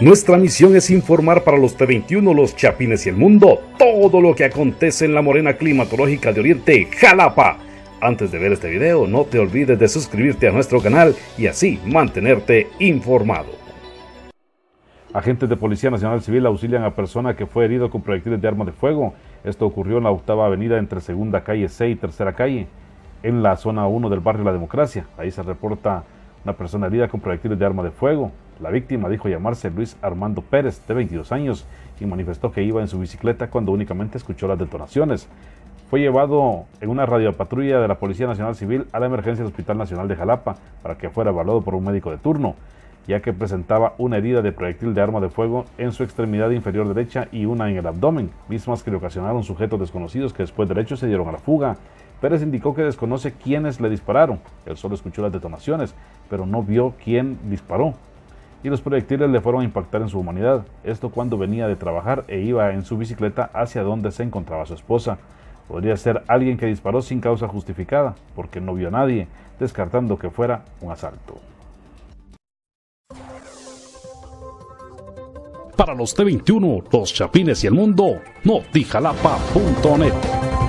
Nuestra misión es informar para los T21, los Chapines y el mundo todo lo que acontece en la morena climatológica de Oriente, Jalapa. Antes de ver este video, no te olvides de suscribirte a nuestro canal y así mantenerte informado. Agentes de Policía Nacional Civil auxilian a persona que fue herido con proyectiles de arma de fuego. Esto ocurrió en la octava avenida entre Segunda Calle C y Tercera Calle, en la zona 1 del barrio La Democracia. Ahí se reporta una persona herida con proyectiles de arma de fuego. La víctima dijo llamarse Luis Armando Pérez, de 22 años, y manifestó que iba en su bicicleta cuando únicamente escuchó las detonaciones. Fue llevado en una radiopatrulla de la Policía Nacional Civil a la emergencia del Hospital Nacional de Jalapa para que fuera evaluado por un médico de turno, ya que presentaba una herida de proyectil de arma de fuego en su extremidad inferior derecha y una en el abdomen, mismas que le ocasionaron sujetos desconocidos que después de hecho se dieron a la fuga. Pérez indicó que desconoce quiénes le dispararon. Él solo escuchó las detonaciones, pero no vio quién disparó. Y los proyectiles le fueron a impactar en su humanidad. Esto cuando venía de trabajar e iba en su bicicleta hacia donde se encontraba su esposa. Podría ser alguien que disparó sin causa justificada, porque no vio a nadie, descartando que fuera un asalto. Para los T21, los Chapines y el mundo, notijalapa.net.